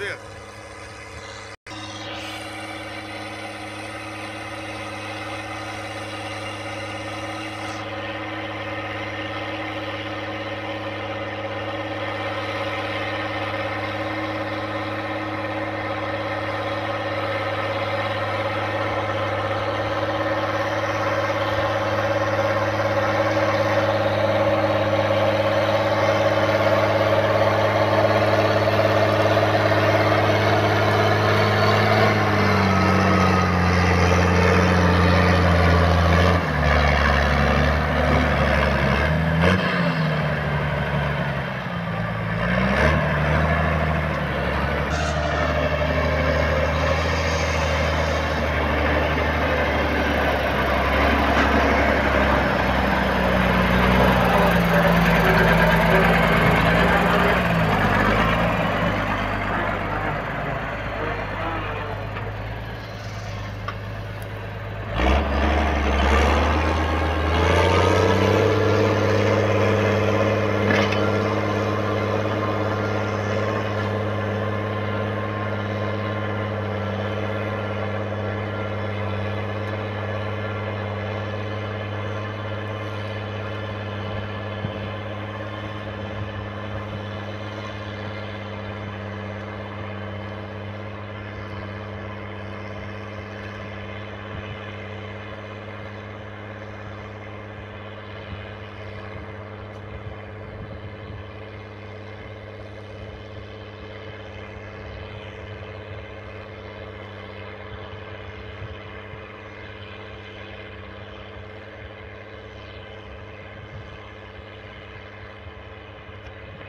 ver.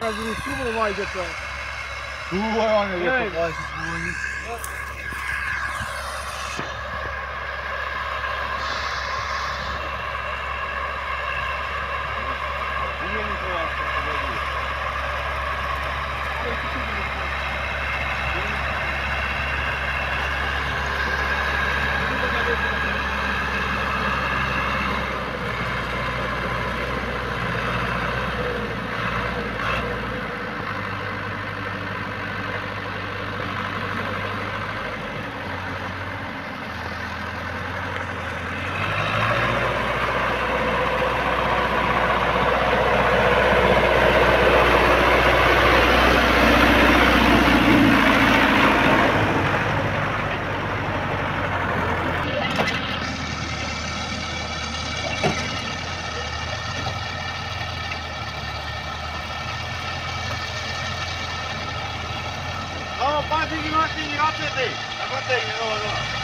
지고 수업으로 와 이겼어. 누워요, 안에 네. 왜 이현 पाँच की मासी निकालते थे निकालते हैं